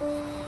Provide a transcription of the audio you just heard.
Música